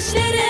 ateşlere